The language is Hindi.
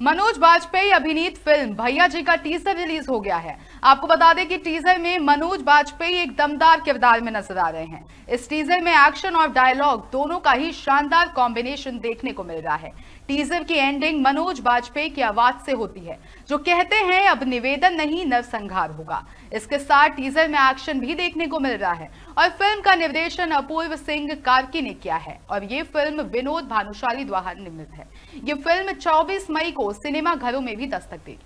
मनोज वाजपेयी अभिनीत फ़िल्म भैया जी का टीजर रिलीज़ हो गया है। आपको बता दें कि टीजर में मनोज वाजपेयी एक दमदार किरदार में नज़र आ रहे हैं। इस टीजर में एक्शन और डायलॉग दोनों का ही शानदार कॉम्बिनेशन देखने को मिल रहा है। टीजर की एंडिंग मनोज वाजपेयी की आवाज़ से होती है, जो कहते हैं, अब निवेदन नहीं, नरसंहार होगा। इसके साथ टीजर में एक्शन भी देखने को मिल रहा है और फ़िल्म का निर्देशन अपूर्व सिंह कार्की ने किया है और ये फ़िल्म विनोद भानुशाली द्वारा निर्मित है। ये फ़िल्म 24 मई सिनेमा घरों में भी दस्तक देगी।